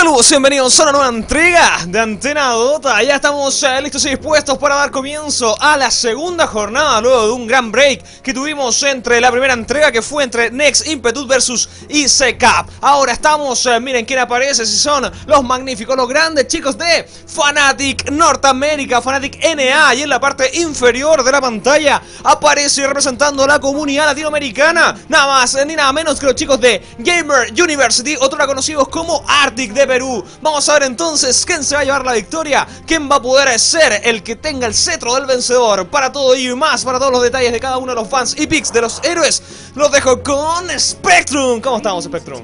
Saludos, bienvenidos a una nueva entrega de Antena Dota. Ya estamos eh, listos y dispuestos para dar comienzo a la segunda jornada luego de un gran break que tuvimos entre la primera entrega que fue entre Next Impetus versus ICCAP. Ahora estamos, eh, miren quién aparece, si son los magníficos, los grandes chicos de Fanatic Norteamérica, Fanatic NA y en la parte inferior de la pantalla aparece representando la comunidad latinoamericana, nada más ni nada menos que los chicos de Gamer University, otros conocidos como Arctic de Perú. Vamos a ver entonces quién se va a llevar la victoria, quién va a poder ser el que tenga el cetro del vencedor. Para todo ello y más, para todos los detalles de cada uno de los fans y picks de los héroes, los dejo con Spectrum. ¿Cómo estamos, Spectrum?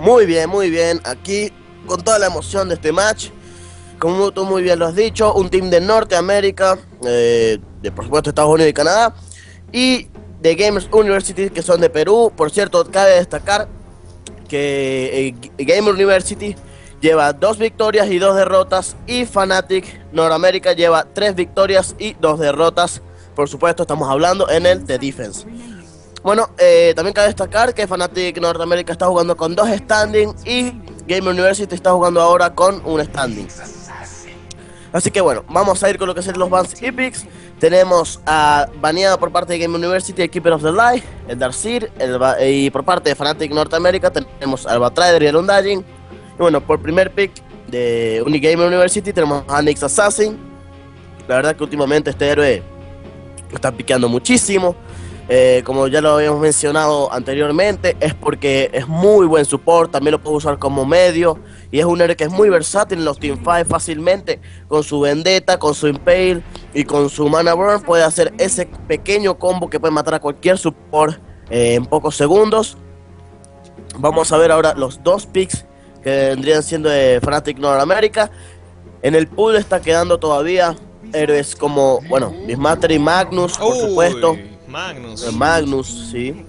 Muy bien, muy bien. Aquí con toda la emoción de este match. Como tú muy bien lo has dicho, un team de Norteamérica, eh, de por supuesto Estados Unidos y Canadá, y de Gamers University que son de Perú. Por cierto, cabe destacar que eh, Gamer University lleva dos victorias y dos derrotas y Fnatic Norteamérica lleva tres victorias y dos derrotas. Por supuesto, estamos hablando en el The Defense. Bueno, eh, también cabe destacar que Fnatic Norteamérica está jugando con dos standing y Gamer University está jugando ahora con un standing. Así que bueno, vamos a ir con lo que son los bans epics. Tenemos a baneado por parte de Game University el Keeper of the Light, el Darcyr, y por parte de Fnatic Norteamérica tenemos al Batrider y el Undaging. Y bueno, por primer pick de Unigame University tenemos a Nix Assassin. La verdad que últimamente este héroe está piqueando muchísimo. Eh, como ya lo habíamos mencionado anteriormente, es porque es muy buen support, también lo puede usar como medio y es un héroe que es muy versátil en los Team 5 fácilmente, con su vendetta, con su impale y con su mana burn puede hacer ese pequeño combo que puede matar a cualquier support eh, en pocos segundos. Vamos a ver ahora los dos picks que vendrían siendo de Fnatic North America. En el pool está quedando todavía héroes como, bueno, Bismaster y Magnus, por supuesto. Magnus. Eh, Magnus, sí.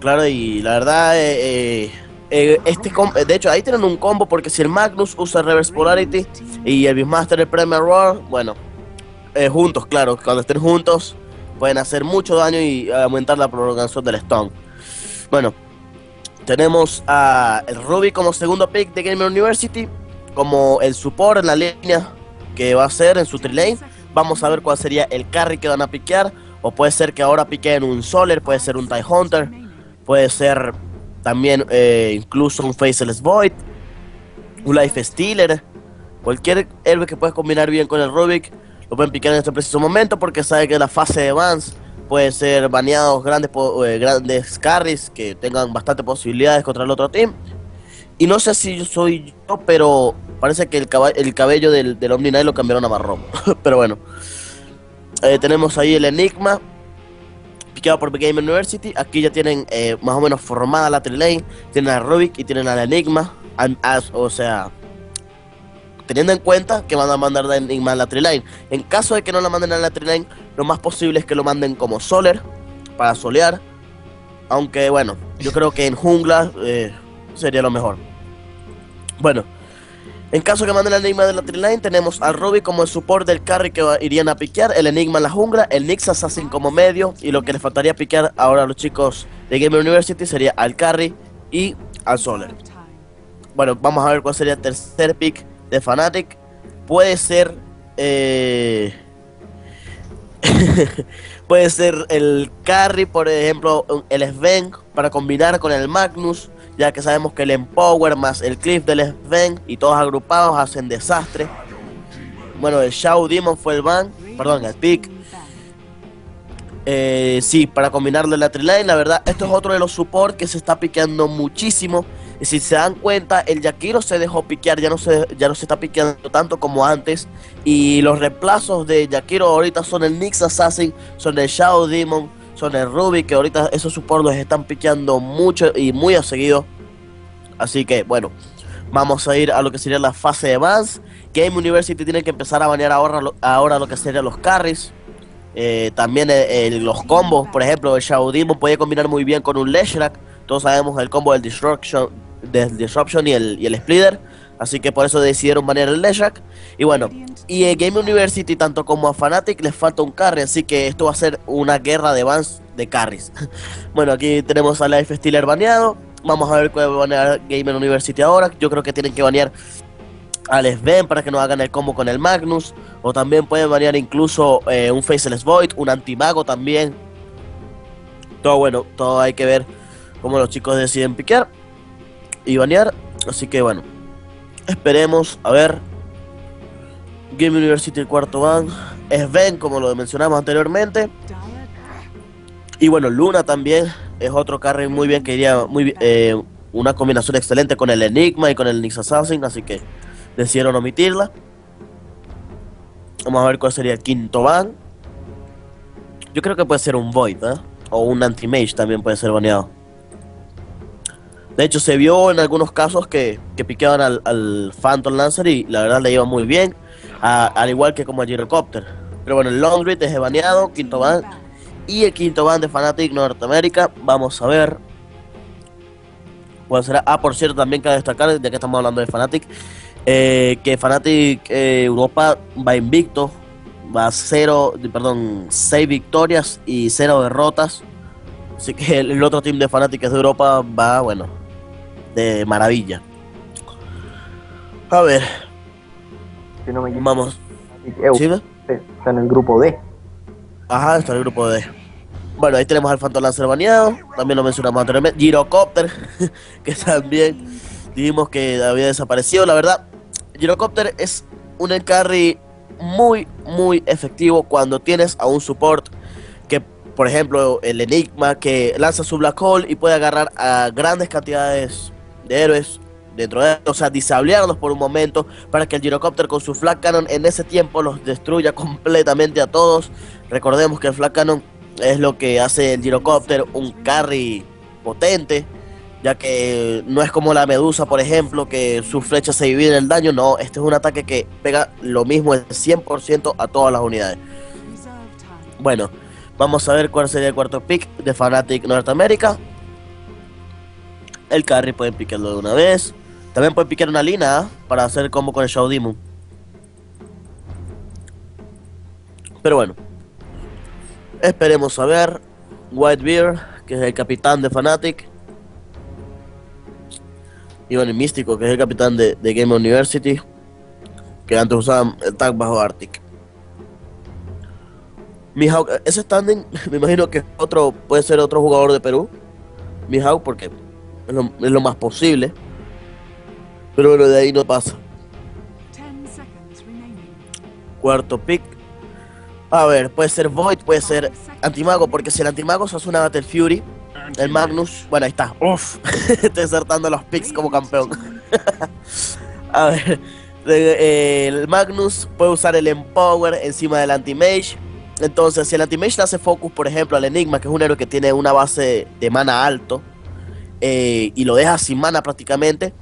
Claro, y la verdad, eh, eh, este de hecho ahí tienen un combo porque si el Magnus usa Reverse Polarity y el Beastmaster el Premier Roar, bueno, juntos, claro, cuando estén juntos pueden hacer mucho daño y aumentar la prolongación del stun. Bueno, tenemos a el Ruby como segundo pick de Gamer University, como el support en la línea que va a ser en su lane Vamos a ver cuál sería el carry que van a piquear. O puede ser que ahora piquen un Solar, puede ser un TIE Hunter, puede ser también eh, incluso un Faceless Void, un Life Stealer, cualquier héroe que pueda combinar bien con el Rubik, lo pueden picar en este preciso momento porque sabe que la fase de Vans puede ser baneados grandes, eh, grandes carries que tengan bastante posibilidades contra el otro team. Y no sé si soy yo, pero parece que el, el cabello del, del Omni lo cambiaron a marrón. pero bueno. Eh, tenemos ahí el Enigma, picado por Game University. Aquí ya tienen eh, más o menos formada la trilane. Tienen a Rubik y tienen al Enigma. o sea, teniendo en cuenta que van a mandar la Enigma a la trilane. En caso de que no la manden a la trilane, lo más posible es que lo manden como Solar para solear. Aunque bueno, yo creo que en jungla eh, sería lo mejor. Bueno, en caso que manden el enigma de la Triline, tenemos al Ruby como el support del carry que irían a piquear, el enigma en la jungla, el Nix Assassin como medio, y lo que les faltaría piquear ahora a los chicos de Gamer University sería al carry y al Solar. Bueno, vamos a ver cuál sería el tercer pick de Fnatic. Puede ser. Eh... puede ser el carry, por ejemplo, el Sven para combinar con el Magnus ya que sabemos que el Empower más el Cliff del Sven y todos agrupados hacen desastre. Bueno, el Shao Demon fue el ban, perdón, el pick. Eh, sí, para combinarle la Triline, la verdad, esto es otro de los supports que se está piqueando muchísimo. Y si se dan cuenta, el Yakiro se dejó piquear, ya no se, ya no se está piqueando tanto como antes. Y los reemplazos de Yakiro ahorita son el Nix Assassin, son el Shadow Demon, Ruby, que ahorita esos supports los están piqueando mucho y muy a seguido. Así que, bueno, vamos a ir a lo que sería la fase de más. Game University tiene que empezar a banear ahora, ahora lo que serían los carries. Eh, también eh, los combos, por ejemplo, el Shadow puede combinar muy bien con un Leshrac. Todos sabemos el combo del Disruption, del Disruption y el, y el Splitter. Así que por eso decidieron banear el Leshrac. Y bueno, y en Game University, tanto como a Fnatic, les falta un carry. Así que esto va a ser una guerra de bans de carries. bueno, aquí tenemos a Life Stealer baneado. Vamos a ver cuál va a banear Game University ahora. Yo creo que tienen que banear al Sven para que no hagan el combo con el Magnus. O también pueden banear incluso eh, un Faceless Void, un Antimago también. Todo bueno, todo hay que ver cómo los chicos deciden piquear y banear. Así que bueno, esperemos a ver. Game University el cuarto ban. Sven, como lo mencionamos anteriormente. Y bueno, Luna también es otro carry muy bien que iría muy eh, una combinación excelente con el Enigma y con el Nix Assassin, así que decidieron omitirla. Vamos a ver cuál sería el quinto ban. Yo creo que puede ser un Void, ¿eh? O un Anti-Mage también puede ser baneado. De hecho, se vio en algunos casos que, que piqueaban al, al Phantom Lancer y la verdad le iba muy bien. Al igual que como el Gyrocopter. Pero bueno, el Grid es baneado, quinto ban. Y el quinto ban de Fnatic Norteamérica. Vamos a ver. ¿Cuál será? Ah, por cierto, también cabe destacar, ya que estamos hablando de Fnatic, eh, que Fnatic eh, Europa va invicto. Va a cero, perdón, seis victorias y cero derrotas. Así que el, otro team de es de Europa va, bueno, de maravilla. A ver, Si no me equivoco. vamos. Eu, ¿Sí? ve? está en el grupo D. Ajá, está el grupo D. Bueno, ahí tenemos al Phantom Lancer baneado. También lo mencionamos anteriormente. Gyrocopter, que también dijimos que había desaparecido. La verdad, Gyrocopter es un carry muy, muy efectivo cuando tienes a un support que, por ejemplo, el Enigma, que lanza su Black Hole y puede agarrar a grandes cantidades de héroes dentro de o sea, disablearlos por un momento para que el Gyrocopter con su Flag Cannon en ese tiempo los destruya completamente a todos. Recordemos que el Flag Cannon es lo que hace el Gyrocopter un carry potente, ya que no es como la Medusa, por ejemplo, que su flecha se divide en el daño, no, este es un ataque que pega lo mismo el 100% a todas las unidades. Bueno, vamos a ver cuál sería el cuarto pick de Fnatic Norteamérica. El carry pueden picarlo de una vez. También pueden picar una línea ¿ah? para hacer combo con el Shadow Demon. Pero bueno. Esperemos a ver. Whitebeard, que es el capitán de Fnatic. Y bueno, y Místico, que es el capitán de, Game University. Que antes usaban el tag bajo Arctic. Mihawk, ese standing, me imagino que otro puede ser otro jugador de Perú. Mihawk, porque es lo más posible. Pero bueno, de ahí no pasa. Cuarto pick. A ver, puede ser Void, puede ser Antimago, porque si el Antimago se hace una Battle Fury, el Magnus, bueno, ahí está. Uf, estoy acertando los picks como campeón. A ver, eh, el Magnus puede usar el Empower encima del Anti-Mage. Entonces, si el Anti-Mage le hace focus, por ejemplo, al Enigma, que es un héroe que tiene una base de mana alto, eh, y lo deja sin mana prácticamente,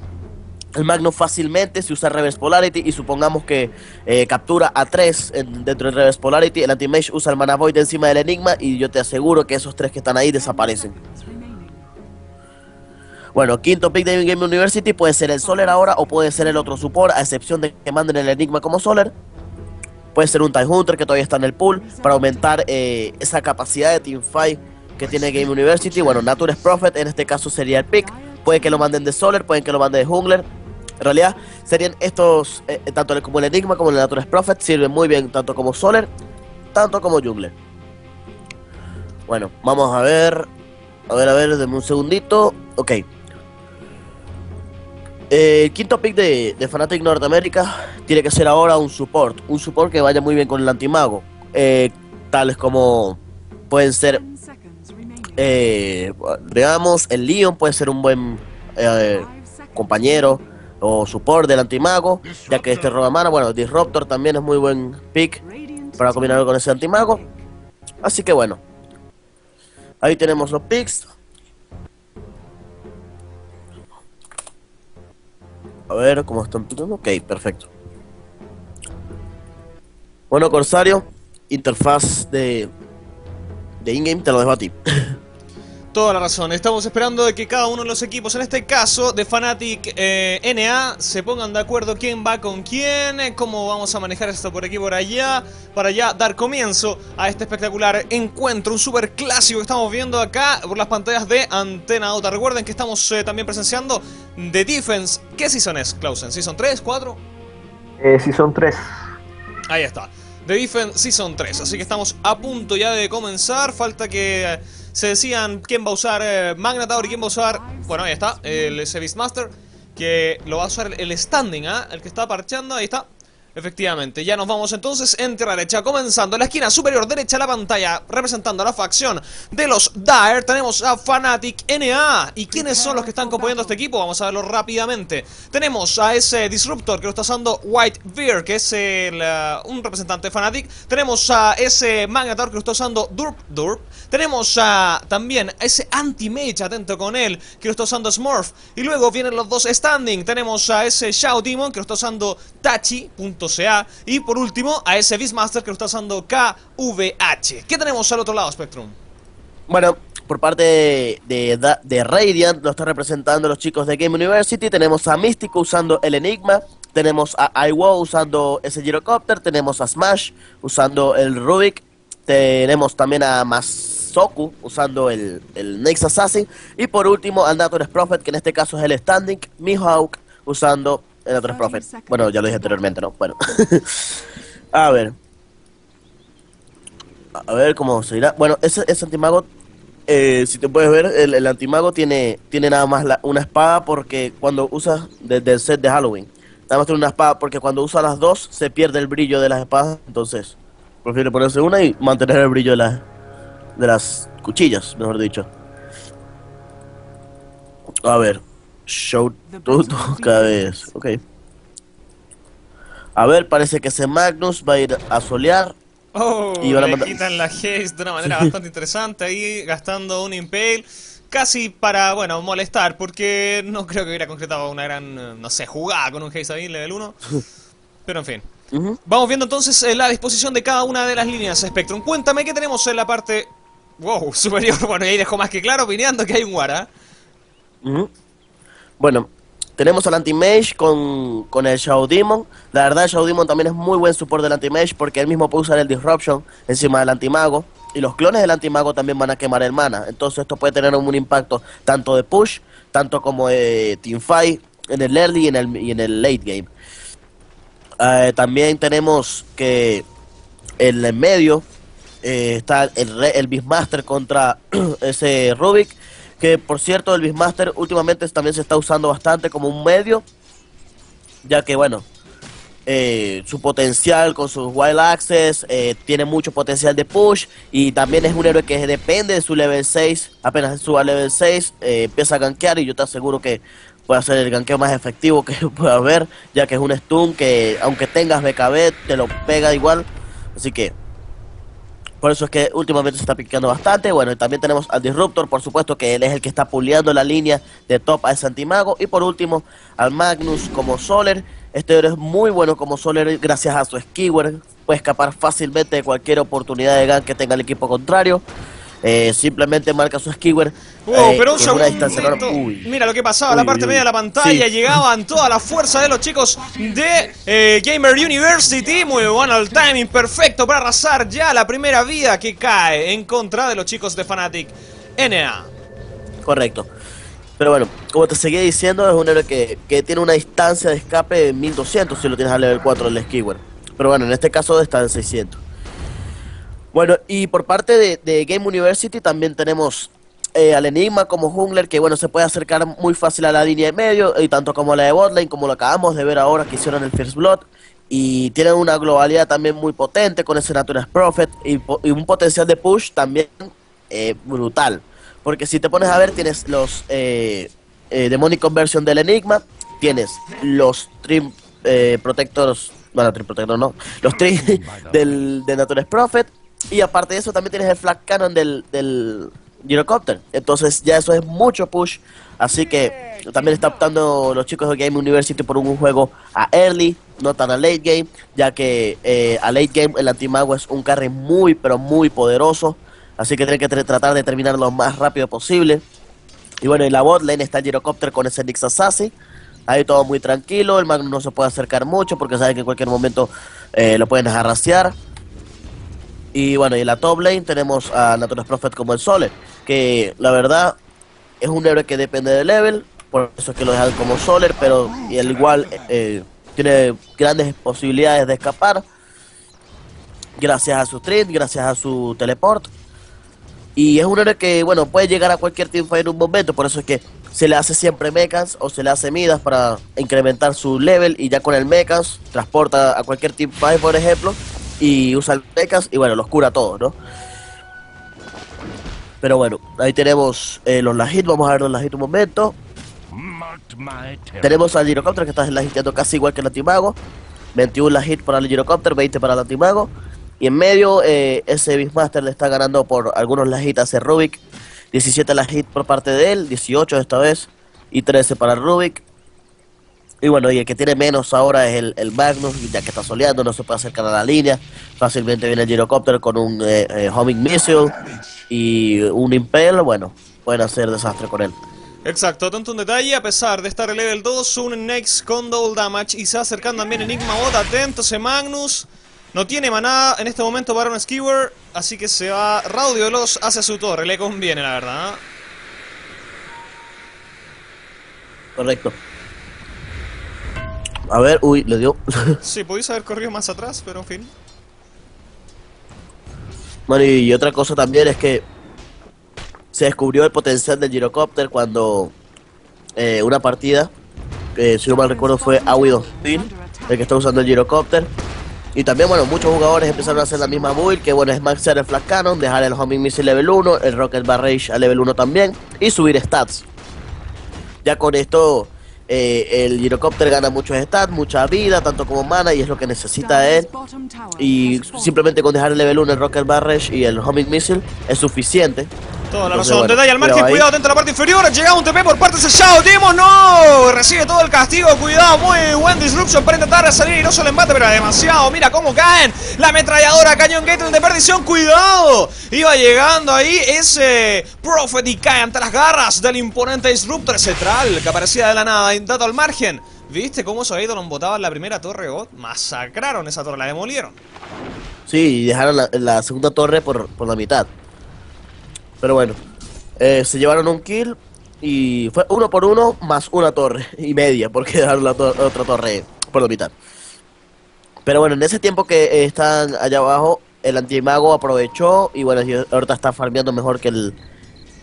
el Magnus fácilmente si usa Reverse Polarity y supongamos que eh, captura a 3 dentro del Reverse Polarity, el Anti-Mage usa el Mana Void encima del Enigma y yo te aseguro que esos tres que están ahí desaparecen. Bueno, quinto pick de Game University puede ser el Solar ahora o puede ser el otro support, a excepción de que manden el Enigma como Solar. Puede ser un Time Hunter que todavía está en el pool para aumentar eh, esa capacidad de teamfight que tiene Game University. Bueno, Nature's Prophet en este caso sería el pick. Puede que lo manden de Solar, pueden que lo manden de Jungler. En realidad serían estos, eh, tanto como el Enigma como el Nature's Prophet, sirven muy bien tanto como Solar, tanto como Jungler. Bueno, vamos a ver. A ver, a ver, denme un segundito. Ok. Eh, el quinto pick de, de Fnatic Norteamérica tiene que ser ahora un support. Un support que vaya muy bien con el antimago. Eh, tales como pueden ser, eh, digamos, el Leon puede ser un buen eh, compañero o support del antimago, ya que este roba mana. Bueno, Disruptor también es muy buen pick para combinarlo con ese antimago. Así que bueno, ahí tenemos los picks. A ver cómo están. Ok, perfecto. Bueno, Corsario, interfaz de, de in-game, te lo dejo a ti. Toda la razón. Estamos esperando de que cada uno de los equipos, en este caso de Fnatic eh, NA, se pongan de acuerdo quién va con quién, cómo vamos a manejar esto por aquí por allá, para ya dar comienzo a este espectacular encuentro, un super clásico que estamos viendo acá por las pantallas de Antena Dota. Recuerden que estamos eh, también presenciando The Defense. ¿Qué season es, Clausen? ¿Season 3, 4? Eh, Season 3. Ahí está. The Defense Season 3. Así que estamos a punto ya de comenzar. Falta que eh, se decían quién va a usar eh, y quién va a usar. Bueno, ahí está. El Service Master. Que lo va a usar el, el standing, ¿ah? El que está parchando. Ahí está. Efectivamente, ya nos vamos entonces entre la derecha, comenzando en la esquina superior derecha de la pantalla, representando a la facción de los Dire, tenemos a Fnatic NA. ¿Y quiénes son los que están componiendo este equipo? Vamos a verlo rápidamente. Tenemos a ese Disruptor que lo está usando White Bear, que es el, uh, un representante de Fnatic. Tenemos a ese Magnetar que lo está usando Durp Durp. Tenemos a también a ese Anti-Mage, atento con él, que lo está usando Smurf. Y luego vienen los dos Standing. Tenemos a ese Shao Demon que lo está usando Y por último, a ese Beastmaster que lo está usando KVH. ¿Qué tenemos al otro lado, Spectrum? Bueno, por parte de, de, Radiant, lo están representando los chicos de Game University. Tenemos a Místico usando el Enigma. Tenemos a IWO usando ese Gyrocopter. Tenemos a Smash usando el Rubik. Tenemos también a Masoku usando el, el Next Assassin. Y por último, al Natur's Prophet, que en este caso es el Standing. Mihawk usando el Natur's Prophet. Bueno, ya lo dije anteriormente, ¿no? Bueno. a ver. A ver cómo se irá. Bueno, ese, ese antimago, eh, si te puedes ver, el, el antimago tiene, tiene nada más la- una espada porque cuando usas desde el set de Halloween, nada más tiene una espada porque cuando usa las dos se pierde el brillo de las espadas. Entonces, prefiere ponerse una y mantener el brillo de, las de las cuchillas, mejor dicho. A ver, show todo cada vez. Ok. A ver, parece que ese Magnus va a ir a solear. Oh, Y van a le quitan la haste de una manera bastante interesante ahí, gastando un Impale. Casi para, bueno, molestar, porque no creo que hubiera concretado una gran, no sé, jugada con un haste ahí en level 1. Pero en fin. Vamos viendo entonces eh, la disposición de cada una de las líneas Spectrum. Cuéntame qué tenemos en la parte... Wow, superior. Bueno, y ahí dejo más que claro opinando que hay un Wara. Ujú. Bueno, tenemos al Anti-Mage con, con el Shadow Demon. La verdad, el Shadow Demon también es muy buen support del Anti-Mage porque él mismo puede usar el Disruption encima del Antimago. Y los clones del Antimago también van a quemar el mana. Entonces esto puede tener un impacto tanto de push, tanto como de teamfight en el early y en el, y en el late game. Eh, también tenemos que en el medio eh, está el, el Beastmaster contra ese Rubik. Que por cierto, el Beastmaster últimamente también se está usando bastante como un medio. Ya que, bueno, eh, su potencial con sus Wild Access eh, tiene mucho potencial de push. Y también es un héroe que depende de su level 6. Apenas suba level 6, eh, empieza a gankear. Y yo te aseguro que puede ser el gankeo más efectivo que pueda haber. Ya que es un stun que, aunque tengas BKB, te lo pega igual. Así que por eso es que últimamente se está piqueando bastante. Bueno, y también tenemos al Disruptor, por supuesto, que él es el que está puliendo la línea de top a ese antimago. Y por último, al Magnus como Soler. Este es muy bueno como Soler gracias a su Skewer. Puede escapar fácilmente de cualquier oportunidad de gank que tenga el equipo contrario. Eh, simplemente marca su Skewer. Wow, eh, pero un en segundito. Mira lo que pasaba, la Uy, parte uy, media de la pantalla Sí. llegaban toda la fuerza de los chicos de eh, Gamer University. Muy bueno el timing, perfecto para arrasar ya la primera vida que cae en contra de los chicos de Fnatic NA. Correcto. Pero bueno, como te seguía diciendo, es un héroe que, que tiene una distancia de escape de 1200 si lo tienes al level 4 del Skiwer. Pero bueno, en este caso está en 600. Bueno, y por parte de, de Game University también tenemos eh, al Enigma como jungler, que bueno, se puede acercar muy fácil a la línea de medio, y tanto como la de botlane, como lo acabamos de ver ahora que hicieron el First Blood. Y tienen una globalidad también muy potente con ese Natural Prophet y un potencial de push también eh, brutal. Porque si te pones a ver, tienes los eh, eh, Demonic Conversion del Enigma, tienes los Trim eh, Protectors, bueno, Trim Protector no, los Trim del, de Nature's Prophet, y aparte de eso también tienes el Flag Cannon del, del Gyrocopter. Entonces ya eso es mucho push. Así que también está optando los chicos de Game University por un juego a early, no tan a late game, ya que eh, a late game el antimago es un carry muy pero muy poderoso. Así que tienen que tra- tratar de terminar lo más rápido posible. Y bueno, en la bot lane está el Gyrocopter con ese Nix Assassin. Ahí todo muy tranquilo, el Magnus no se puede acercar mucho porque sabe que en cualquier momento eh, lo pueden arrastrar. Y bueno, y en la top lane tenemos a Natural Prophet como el Soler, que la verdad es un héroe que depende del level, por eso es que lo dejan como Soler, pero al igual eh, tiene grandes posibilidades de escapar, gracias a su trade, gracias a su teleport. Y es un héroe que, bueno, puede llegar a cualquier teamfight en un momento, por eso es que se le hace siempre mechas o se le hace midas para incrementar su level y ya con el mechas transporta a cualquier teamfight, por ejemplo, y usa el mechas y bueno, los cura a todos, ¿no? Pero bueno, ahí tenemos eh, los Lahit, vamos a ver los Lahit un momento. Tenemos al Gyrocopter que está lahiteando casi igual que el Antimago. 21 Lahit para el Gyrocopter, 20 para el Antimago. Y en medio, eh, ese Beastmaster le está ganando por algunos Lahit a ese Rubik. 17 Lahit por parte de él, 18 esta vez. Y 13 para Rubik. Y bueno, y el que tiene menos ahora es el, el Magnus, ya que está soleando, no se puede acercar a la línea. Fácilmente viene el Gyrocopter con un eh, eh, Homing Missile y un Impel. Bueno, pueden hacer desastre con él. Exacto, tanto un detalle, a pesar de estar en level 2, un Next con double damage y se va acercando también Enigma Bot, atento ese Magnus. No tiene maná en este momento para un Skewer, así que se va Raudio Veloz hacia su torre, le conviene la verdad. ¿eh? Correcto. A ver, uy, le dio. Sí, podéis haber corrido más atrás, pero en fin. Bueno, y otra cosa también es que se descubrió el potencial del Gyrocopter cuando eh, una partida, que si no mal recuerdo fue Awi 2000, el que está usando el Gyrocopter. Y también, bueno, muchos jugadores empezaron a hacer la misma build, que bueno, es maxear el Flash Cannon, dejar el Homing Missile level 1, el Rocket Barrage a level 1 también, y subir stats. Ya con esto, eh, el Gyrocopter gana muchos stats, mucha vida, tanto como mana, y es lo que necesita él. Y simplemente con dejar el level 1, el Rocket Barrage y el Homing Missile es suficiente. Toda la razón. Detalle al margen, cuidado dentro de la parte inferior. Llega un TP por parte de Sellado. Demon, no. Recibe todo el castigo. Cuidado, muy buen disruption para intentar salir y no solo embate, pero demasiado. Mira cómo caen. La ametralladora, cañón Gate de perdición. Cuidado. Iba llegando ahí ese Prophet y cae ante las garras del imponente Disruptor central que aparecía de la nada. Dato al margen. ¿Viste cómo esos Eidolon botaban la primera torre bot? Masacraron esa torre, la demolieron. Sí, y dejaron la, la segunda torre por, por la mitad. Pero bueno, eh, se llevaron un kill y fue uno por uno más una torre y media, porque dejaron la otra torre por la mitad. Pero bueno, en ese tiempo que eh, están allá abajo, el antimago aprovechó y bueno, ahorita está farmeando mejor que el,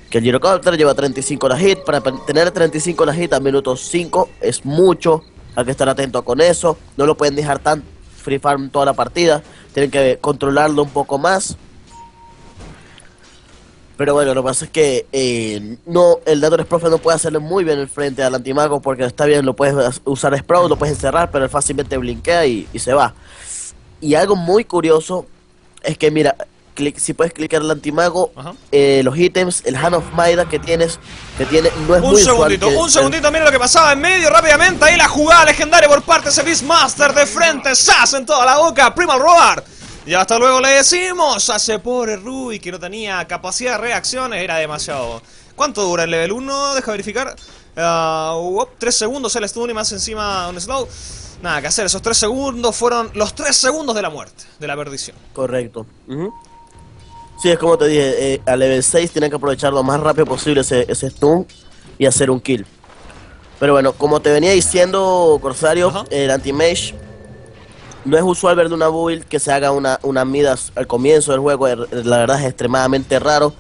que el Gyrocopter, lleva 35 la hit. Para tener 35 la hit a minutos 5 es mucho, hay que estar atento con eso. No lo pueden dejar tan free farm toda la partida, tienen que controlarlo un poco más. Pero bueno, lo que pasa es que eh, no, el Dator Prophet no puede hacerle muy bien el frente al antimago porque está bien, lo puedes usar Sprout, lo puedes encerrar, pero él fácilmente blinkea y, y se va. Y algo muy curioso es que, mira, clic- si puedes clicar al antimago, eh, los ítems, el Hand of Maida que tienes, que tiene, no es Un muy segundito, usual que- un segundito, mira lo que pasaba en medio rápidamente. Ahí la jugada legendaria por parte de ese Beastmaster de frente. ¡Sas en toda la boca! Primal Roar. Y hasta luego le decimos a ese pobre Ruby que no tenía capacidad de reacciones. Era demasiado. ¿Cuánto dura el level 1? Deja verificar. Ah, uop, tres segundos el stun y más encima un slow. Nada que hacer, esos tres segundos fueron los tres segundos de la muerte, de la perdición. Correcto. Sí, es como te dije, eh, a level 6 tienen que aprovechar lo más rápido posible ese, ese stun y hacer un kill. Pero bueno, como te venía diciendo, Corsario, el anti-mage no es usual ver de una build que se haga una, una midas al comienzo del juego, la verdad es extremadamente raro.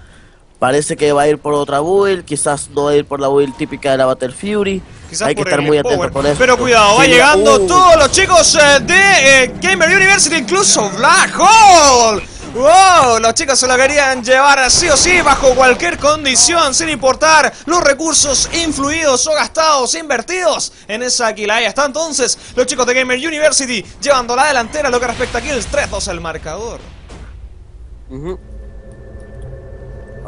Parece que va a ir por otra build, quizás no va a ir por la build típica de la Battle Fury. Quizás Hay que estar muy power. atento con eso. Pero cuidado, va Sí, llegando uh, todos los chicos eh, de eh, Gamer University, incluso Black Hole. ¡Wow! Los chicos se lo querían llevar sí o sí, bajo cualquier condición, sin importar los recursos influidos o gastados, invertidos en esa kill. Ahí está entonces los chicos de Gamer University llevando la delantera lo que respecta a kills 3-2 el marcador.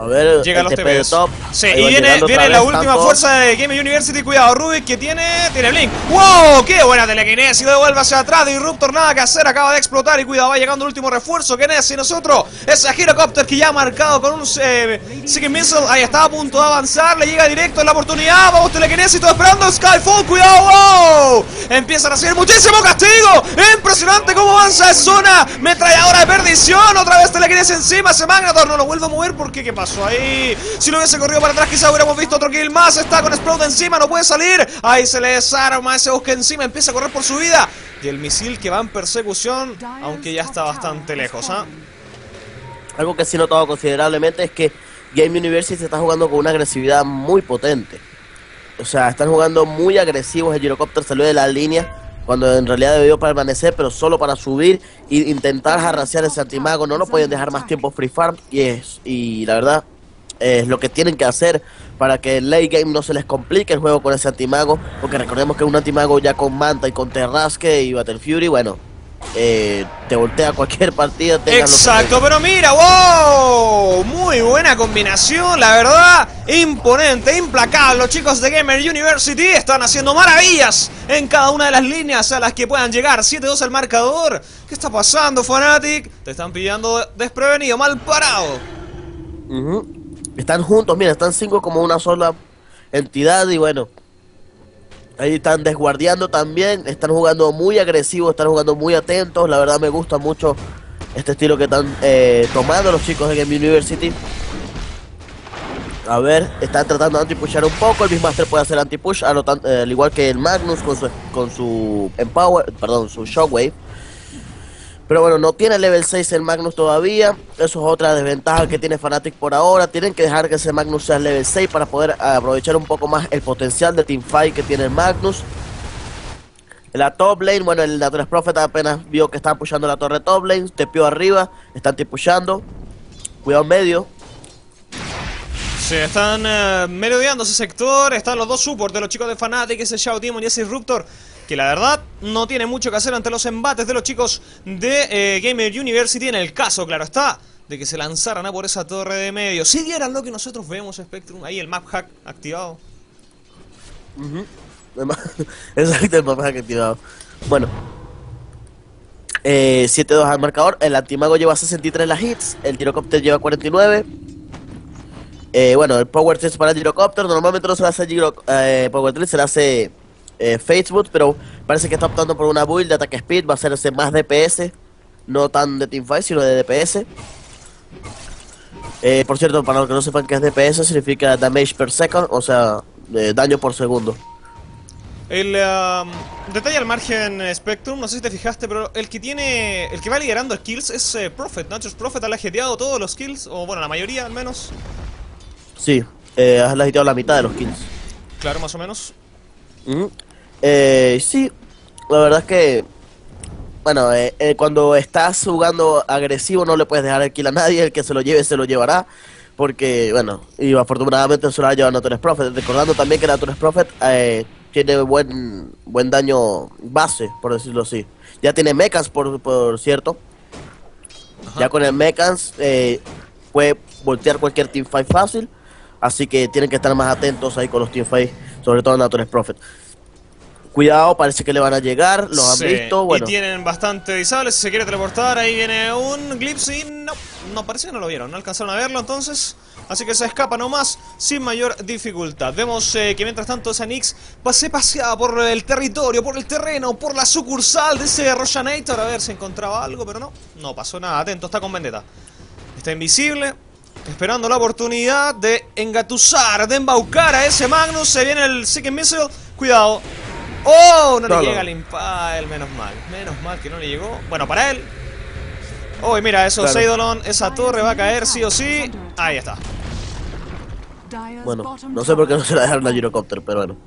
A ver, Llega los TPs. top. Sí, Ahí y viene, viene la última fuerza de Game University. Cuidado, Rubik que tiene. Tiene Blink. ¡Wow! ¡Qué buena telequinesis! Devuelve hacia atrás. Disruptor, nada que hacer. Acaba de explotar. Y cuidado, va llegando el último refuerzo. ¿Quién es? Y nosotros. Ese Helicopter que ya ha marcado con un eh, Missile. Ahí está a punto de avanzar. Le llega directo en la oportunidad. Vamos, telequinesis. Todo esperando. Skyfall. Cuidado, wow. Empiezan a recibir muchísimo castigo. Impresionante cómo avanza de zona. Metralladora de perdición. Otra vez telequinesis encima. Ese Magnator no lo vuelve a mover porque ¿qué ahí? Si lo hubiese corrido para atrás, quizá hubiéramos visto otro kill más. Está con Sprout encima, no puede salir. Ahí se le desarma ese bosque encima, empieza a correr por su vida. Y el misil que va en persecución, aunque ya está bastante lejos, ¿ah? Algo que sí he notado considerablemente es que Game University se está jugando con una agresividad muy potente. O sea, están jugando muy agresivos. El Gyrocopter salió de la línea cuando en realidad debió permanecer, pero solo para subir e intentar jarrasear ese antimago. No lo pueden dejar más tiempo free farm. Y, es, y la verdad, es lo que tienen que hacer para que el late game no se les complique el juego con ese antimago. Porque recordemos que un antimago ya con Manta y con Terrasque y Battle Fury, bueno, eh, te voltea cualquier partida. tengan lo que Exacto, pero mira, wow, muy buena combinación, la verdad, imponente, implacable. Los chicos de Gamer University están haciendo maravillas en cada una de las líneas a las que puedan llegar. 7-2 al marcador. ¿Qué está pasando, Fanatic? Te están pillando desprevenido, mal parado. Están juntos, mira, están cinco como una sola entidad y bueno. Ahí están desguardiando también, están jugando muy agresivos, están jugando muy atentos. La verdad me gusta mucho este estilo que están eh, tomando los chicos de Game University. A ver, están tratando de anti-pushar un poco. El Beastmaster puede hacer anti-push, eh, al igual que el Magnus con su, con su Empower, perdón, su Shockwave. Pero bueno, no tiene level 6 el Magnus todavía. Eso es otra desventaja que tiene Fnatic por ahora. Tienen que dejar que ese Magnus sea level 6 para poder aprovechar un poco más el potencial de Teamfight que tiene el Magnus. La top lane, bueno, el Naturalist Prophet apenas vio que estaban pushando la torre top lane. Tepió arriba, están pushando. Cuidado en medio. Sí, están eh, merodeando ese sector. Están los dos supports de los chicos de Fnatic, ese Shadow Demon y ese Ruptor. Que la verdad no tiene mucho que hacer ante los embates de los chicos de eh, Gamer University. En el caso, claro está, de que se lanzaran a por esa torre de medio. Si vieran lo que nosotros vemos, Spectrum, ahí el map hack activado. Exacto, el papá que activado. Bueno. Eh, 7-2 al marcador. El antimago lleva 63 las hits. El girocopter lleva 49. Eh, bueno, el Power Test para el girocopter. Normalmente no se le hace giro, eh, Power Test, se le hace eh, Facebook. Pero parece que está optando por una build de ataque speed. Va a hacerse más DPS. No tan de teamfight, sino de DPS. Eh, por cierto, para los que no sepan qué es DPS, significa damage per second. O sea, eh, daño por segundo. El um, detalle al margen eh, Spectrum, no sé si te fijaste, pero el que tiene. El que va liderando kills es eh, Prophet. Nachos Prophet ha lajeteado todos los kills, o bueno, la mayoría al menos. Sí, eh, has agitado la mitad de los kills. Claro, más o menos. Eh, sí, la verdad es que, bueno, eh, eh, cuando estás jugando agresivo no le puedes dejar el kill a nadie, el que se lo lleve se lo llevará, porque, bueno, y afortunadamente se lo ha llevado Notorious Prophet, recordando también que Notorious Prophet eh, tiene buen buen daño base, por decirlo así. Ya tiene mechas, por, por cierto. Ya con el mechas eh, puede voltear cualquier teamfight fácil, así que tienen que estar más atentos ahí con los teamfights, sobre todo Notorious Prophet. Cuidado, parece que le van a llegar, los han Sí, visto, bueno. Y tienen bastante visibles. Si se quiere teleportar, ahí viene un Glimpse y no, no parece que no lo vieron, no alcanzaron a verlo entonces. Así que se escapa nomás sin mayor dificultad. Vemos eh, que mientras tanto esa Nix se paseaba por el territorio, por el terreno, por la sucursal de ese Roshanator a ver si encontraba algo, pero no, no pasó nada. Atento, está con Vendetta. Está invisible, esperando la oportunidad de engatusar, de embaucar a ese Magnus. Se viene el Seeking Missile, cuidado. ¡Oh! No le llega el Impale, menos mal. Menos mal que no le llegó. Bueno, para él. Oh, y mira, eso, Claro. Seidolon, esa torre va a caer sí o sí. Ahí está. Bueno, no sé por qué no se la dejaron a Gyrocopter, pero bueno.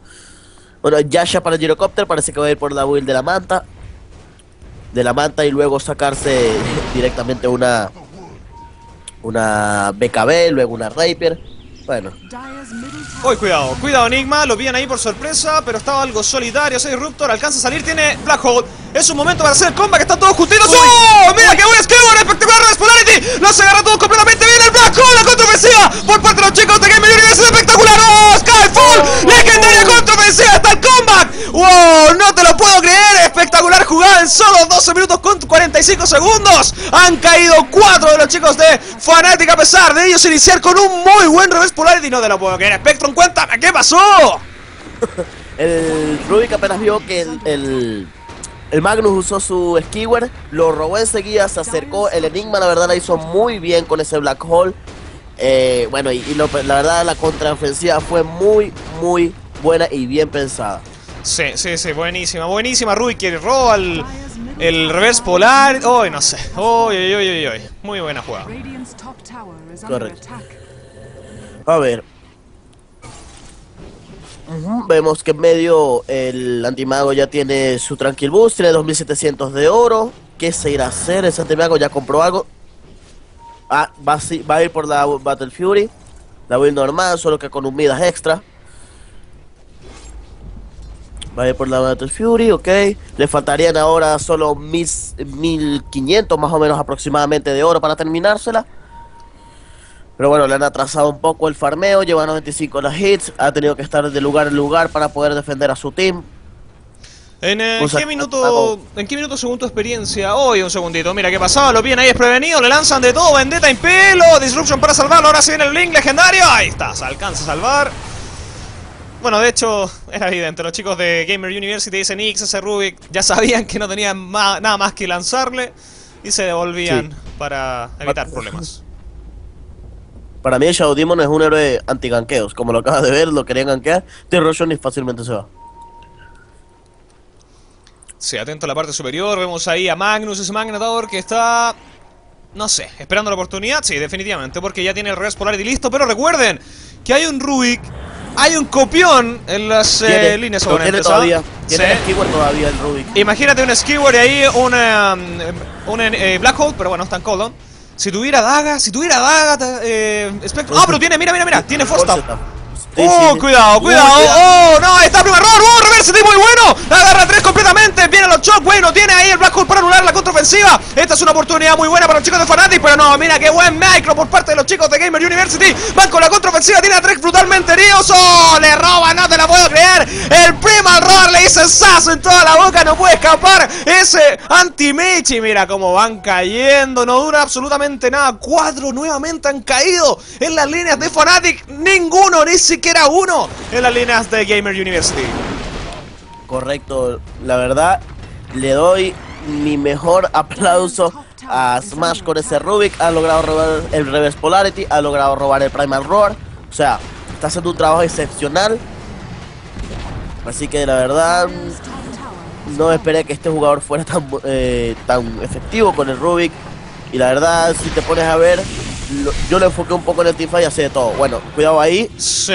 Bueno, Yasha para el Gyrocopter parece que va a ir por la build de la manta. De la manta y luego sacarse directamente una. Una BKB, luego una Rapier. Bueno, Uy, cuidado, cuidado, Enigma. Lo pillan ahí por sorpresa, pero estaba algo solitario. Ese Disruptor alcanza a salir, tiene Black Hole. Es un momento para hacer el combat que están todos juntitos. ¡Oh! ¡Mira qué buen esquema! ¡Espectacular Reverse Polarity! Los agarra todos completamente bien el Black Hole. La contraofensiva por parte de los chicos de Game Universe. ¡Espectacular! ¡Oh, Skyfall! ¡Legendaria contraofensiva hasta el comeback! ¡Wow! ¡No te lo puedo creer! ¡Espectacular jugada en solo 12 minutos con 45 segundos! Han caído 4 de los chicos de Fnatic a pesar de ellos iniciar con un muy buen revés polarity. No te lo puedo creer. Spectrum, cuéntame, ¿qué pasó? El Rubik apenas vio que el, el, el Magnus usó su Skewer, lo robó enseguida, se acercó. El Enigma, la verdad, la hizo muy bien con ese Black Hole. Eh, bueno, y, y lo- la verdad, la contraofensiva fue muy, muy buena y bien pensada. Sí, sí, sí, buenísima, buenísima. Rubik que roba el, el reverse polar. Uy, no sé. Uy, uy, uy, uy, uy. Muy buena jugada. Correcto. A ver. Vemos que en medio el antimago ya tiene su Tranquil Boost, tiene 2700 de oro. ¿Qué se irá a hacer? Ese antimago ya compró algo. Ah, va, a va a ir por la Battle Fury. La build normal, solo que con un Midas extra. Va a ir por la Battle Fury, ok. Le faltarían ahora solo mil- 1500 más o menos aproximadamente de oro para terminársela. Pero bueno, le han atrasado un poco el farmeo, lleva 95 las hits, ha tenido que estar de lugar en lugar para poder defender a su team. ¿En eh, qué minuto, en qué minuto según tu experiencia? Hoy un segundito, mira qué pasaba, lo bien ahí desprevenido, le lanzan de todo, vendetta en pelo, disruption para salvarlo, ahora sí viene el link legendario, ahí está, se alcanza a salvar. Bueno, de hecho, era evidente, los chicos de Gamer University dicen X, ese Rubik, ya sabían que no tenían ma- nada más que lanzarle y se devolvían Sí. para evitar problemas. Para mí Shadow Demon es un héroe anti-ganqueos, como lo acabas de ver, lo querían gankear, te Roshan y fácilmente se va. Sí, atento a la parte superior, vemos ahí a Magnus, ese Magnetador que está... No sé, esperando la oportunidad, sí, definitivamente, porque ya tiene el reverse polarity listo, pero recuerden que hay un Rubik, hay un copión en las eh, líneas oponentes, ¿ah? todavía, tiene Sí. todavía el Rubik. Imagínate un Skewer y ahí un, eh, un eh, Black Hole, pero bueno, está en cooldown. Si tuviera daga, si tuviera daga, eh, Ah, pero tiene, mira, mira, mira, tiene Force. Sí, oh, sí, cuidado, cuidado. Oh, no, está el primer error. Oh, reverse muy bueno. Agarra tres completamente. Vienen los shock. Bueno, tiene ahí el Black Hole para anular la contraofensiva. Esta es una oportunidad muy buena para los chicos de Fnatic. Pero no, mira qué buen micro por parte de los chicos de Gamer University. Van con la contraofensiva. Tiene a Trek brutalmente heridos. Oh, le roba, no te la puedo creer. El primer error le dice sazo en toda la boca. No puede escapar ese anti-Mechi. Mira cómo van cayendo. No dura absolutamente nada. Cuatro nuevamente han caído en las líneas de Fnatic. Ninguno, ni siquiera uno en las líneas de Gamer University. Correcto, la verdad, le doy mi mejor aplauso a Smash con ese Rubik. Ha logrado robar el Reverse Polarity, ha logrado robar el Primal Roar. O sea, está haciendo un trabajo excepcional. Así que la verdad, no esperé que este jugador fuera tan, eh, tan efectivo con el Rubik. Y la verdad, si te pones a ver, lo- yo lo enfoqué un poco en el teamfight y hace de todo. Bueno, cuidado ahí. Sí,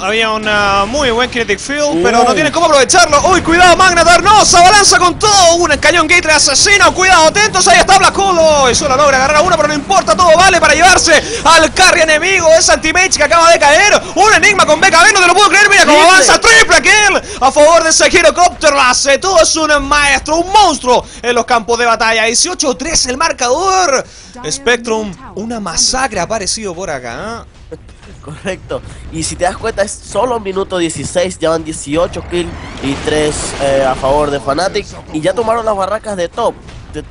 había un ah, muy buen kinetic field, Uy. pero no tienen cómo aprovecharlo. ¡Uy, cuidado, Magnetar! ¡No! ¡Se abalanza con todo! Un cañón gateway asesino. ¡Cuidado, atentos! Ahí está Hole. Y solo logra agarrar a uno, pero no importa. Todo vale para llevarse al carry enemigo. Es Anti-Mage que acaba de caer. Un enigma con BKB. No te lo puedo creer. Mira cómo avanza. Triple kill a favor de ese Girocopter. Hace todo. Es un maestro, un monstruo en los campos de batalla. 18-3 el marcador. Spectrum, una masacre ha aparecido por acá. ¿eh? Correcto. Y si te das cuenta, es solo minuto 16, ya van 18 kills y 3 eh, a favor de Fnatic. Y ya tomaron las barracas de top.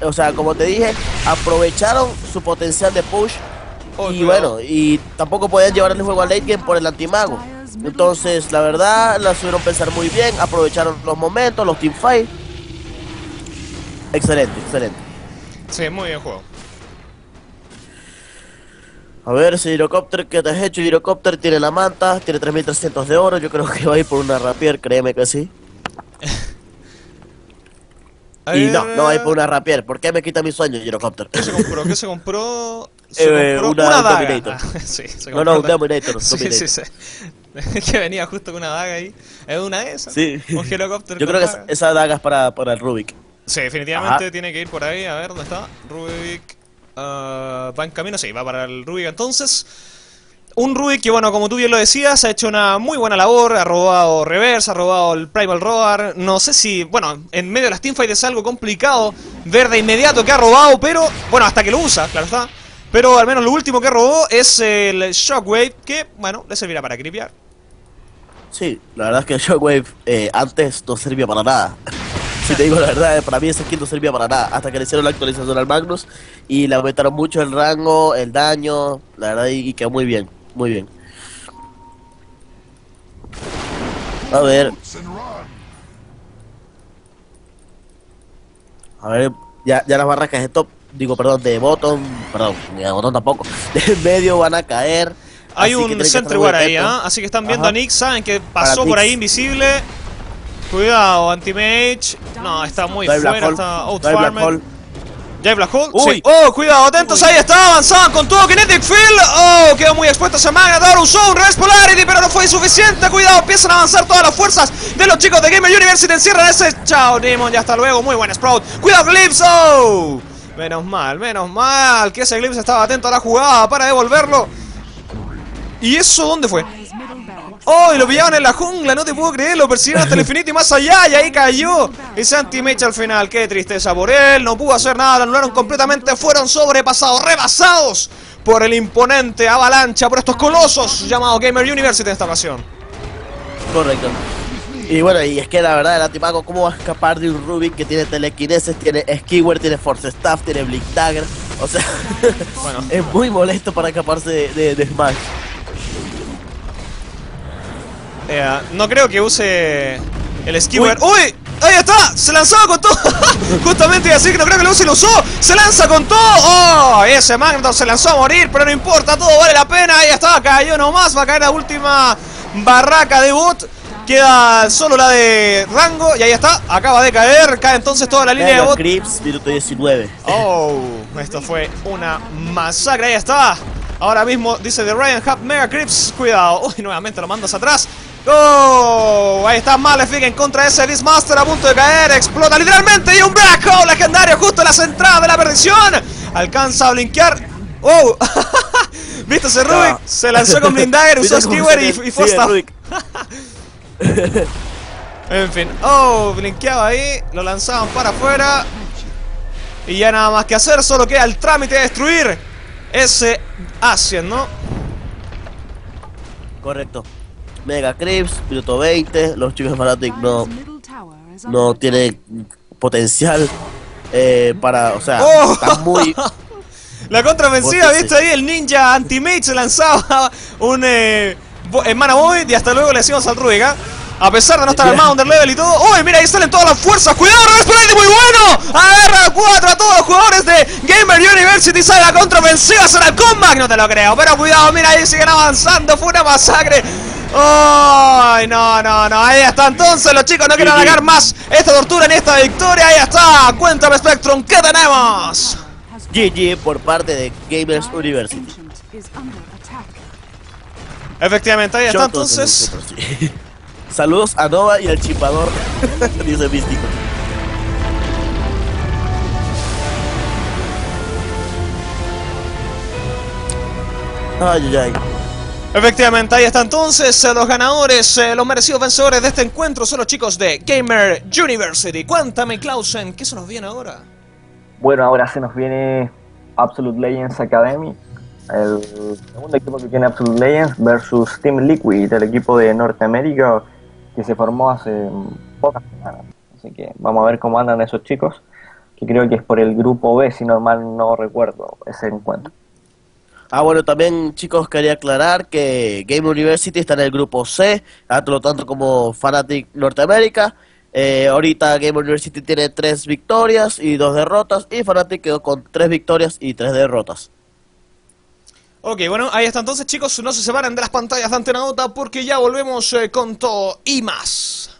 O sea, como te dije, aprovecharon su potencial de push. Oh, y bueno, y tampoco podían llevar el juego a late game por el antimago. Entonces, la verdad, la supieron pensar muy bien, aprovecharon los momentos, los teamfights. Excelente, excelente. Sí, muy bien juego. A ver, ese Girocopter que te has hecho, Girocopter tiene la manta, tiene 3300 de oro, yo creo que va a ir por una rapier, créeme que sí. Y no, no va a ir por una rapier, ¿por qué me quita mi sueño, Girocopter? ¿Qué se compró? ¿Qué se compró? Se Eh, compró una una, daga. Dominator. Ah, sí, se No, compró no, una- Dominator, Sí, Dominator. sí, sí. que venía justo con una daga ahí. ¿Es una de esas? Sí. Un helicóptero. Yo creo que daga. esa, esa daga es para, para el Rubik. Sí, definitivamente Ajá. tiene que ir por ahí. A ver, ¿dónde está? Rubik. Ah, va en camino, sí, va para el Rubik entonces. Un Rubik que, bueno, como tú bien lo decías, ha hecho una muy buena labor. Ha robado reverse, ha robado el Primal Roar. No sé si, bueno, en medio de las teamfights es algo complicado ver de inmediato que ha robado, pero, bueno, hasta que lo usa, claro está. Pero al menos lo último que robó es el Shockwave, que, bueno, le servirá para creepear. Sí, la verdad es que el Shockwave eh, antes no servía para nada. Si te digo la verdad, eh, para mí ese skin no servía para nada. Hasta que le hicieron la actualización al Magnus y le aumentaron mucho el rango, el daño, la verdad, y, y quedó muy bien, muy bien. A ver. A ver, ya, ya las barracas de top, digo, perdón, de bottom, perdón, ni de bottom tampoco, de medio van a caer. Hay un War ahí. ¿ah? Así que están viendo Ajá. a Nick, saben que pasó por ahí invisible. Cuidado, Anti-Mage. No, está muy fuera, está outfarmed. ¿Ya hay Black Hole? Uy. Sí. Oh, cuidado, atentos, ahí está, avanzaban con todo Kinetic Field. Oh, quedó muy expuesto ese Magnetar, usó un Reverse Polarity, pero no fue suficiente. Cuidado, empiezan a avanzar todas las fuerzas de los chicos de Gamer University. Encierran ese. Chao, Demon, ya hasta luego. Muy buen Sprout. Cuidado, Glimpse. Oh. Menos mal, menos mal que ese Glimpse estaba atento a la jugada para devolverlo. ¿Y eso dónde fue? ¡Oh! Y lo pillaron en la jungla, no te puedo creer, lo persiguieron hasta el infinito y más allá, y ahí cayó ese anti-mage al final. Qué tristeza por él, no pudo hacer nada, lo anularon completamente, fueron sobrepasados, rebasados por el imponente avalancha, por estos colosos llamados Gamer University en esta ocasión. Correcto. Y bueno, y es que la verdad, el Antimago, ¿cómo va a escapar de un Rubik que tiene telequinesis, tiene Skewer, tiene Force Staff, tiene Blink Dagger? O sea, Bueno. es muy molesto para escaparse de, de- de Smash. Eh, no creo que use el Skewer. ¡Uy! ¡Ahí está! ¡Se lanzaba con todo! Justamente iba a decir que no creo que lo use y lo usó. ¡Se lanza con todo! ¡Oh! Ese Magneton se lanzó a morir, pero no importa, todo vale la pena. Ahí está, cayó nomás. Va a caer la última barraca de bot. Queda solo la de rango. Y ahí está, acaba de caer. Cae entonces toda la línea de Mega bot. Crips, minuto 19. Oh, esto fue una masacre. Ahí está. Ahora mismo dice The Ryan Hub Mega Crips. Cuidado. Uy, nuevamente lo mandas atrás. ¡Oh! Ahí está Malefic en contra de ese Beastmaster a punto de caer. Explota literalmente. Y un Black Hole legendario justo en las entradas de la perdición. Alcanza a blinkear. ¡Oh! ¿Viste ese Rubik? No. Se lanzó con Blindager, usó ¿Viste cómo Skewer y, y. Rubik? En fin. Oh, blinkeaba ahí. Lo lanzaban para afuera. Y ya nada más que hacer. Solo queda el trámite de destruir ese Asien, ¿no? Correcto. Mega Crips, minuto 20. Los chicos Fanatic no, no tienen potencial eh, para, o sea, Oh. están muy... La contraofensiva, Bote, ¿viste ahí? El ninja anti-mage se lanzaba un eh, Mana Void y hasta luego le decimos al Rubik, ¿ah? A pesar de no estar armado under level y todo. ¡Uy, mira! Ahí salen todas las fuerzas. ¡Cuidado! ¡Reverse Polarity muy bueno! Agarra a cuatro a todos los jugadores de Gamer University. Sale la contraofensiva. Será el comeback. No te lo creo. Pero cuidado, mira, ahí siguen avanzando. Fue una masacre. ¡Ay, no, no, no! Ahí está entonces los chicos. No quieren alargar más esta tortura ni esta victoria. Ahí está. Cuéntame, Spectrum. ¿Qué tenemos? GG por parte de Gamers University. Efectivamente, ahí está entonces. Saludos a Nova y al chipador, dice Místico. Ay, ay, ay. Efectivamente, ahí está entonces eh, los ganadores, eh, los merecidos vencedores de este encuentro son los chicos de Gamer University. Cuéntame, Clausen, ¿qué se nos viene ahora? Bueno, ahora se nos viene Absolute Legends Academy, el segundo equipo que tiene Absolute Legends versus Team Liquid, el equipo de Norteamérica que se formó hace pocas semanas. Así que vamos a ver cómo andan esos chicos, que creo que es por el grupo B, si no mal no recuerdo ese encuentro. Ah, bueno, también chicos quería aclarar que Game University está en el grupo C, tanto tanto como Fanatic Norteamérica. Eh, ahorita Game University tiene tres victorias y dos derrotas y Fanatic quedó con tres victorias y tres derrotas. Ok, bueno, ahí está entonces chicos, no se separen de las pantallas de Antena Nota porque ya volvemos eh, con todo y más.